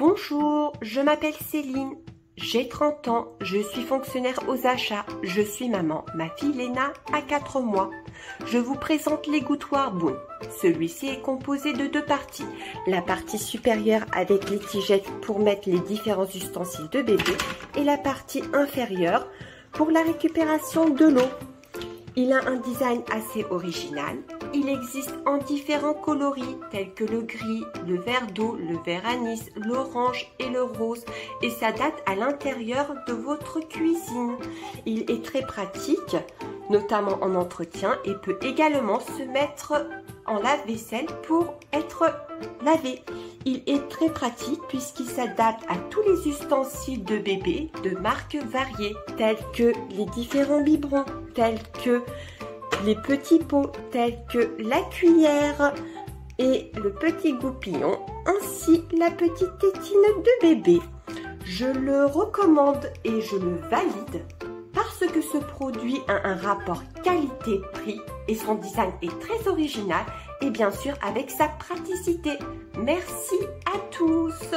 Bonjour, je m'appelle Céline. J'ai 30 ans, je suis fonctionnaire aux achats, je suis maman. Ma fille Léna a 4 mois. Je vous présente l'égouttoir Boon. Celui-ci est composé de deux parties. La partie supérieure avec l'étigette pour mettre les différents ustensiles de bébé et la partie inférieure pour la récupération de l'eau. Il a un design assez original. Il existe en différents coloris tels que le gris, le vert d'eau, le vert anis, l'orange et le rose et ça date à l'intérieur de votre cuisine. Il est très pratique, notamment en entretien et peut également se mettre en lave-vaisselle pour être lavé. Il est très pratique puisqu'il s'adapte à tous les ustensiles de bébé de marques variées tels que les différents biberons, tels que les petits pots tels que la cuillère et le petit goupillon ainsi la petite tétine de bébé. Je le recommande et je le valide parce que ce produit a un rapport qualité-prix et son design est très original et bien sûr avec sa praticité. Merci à tous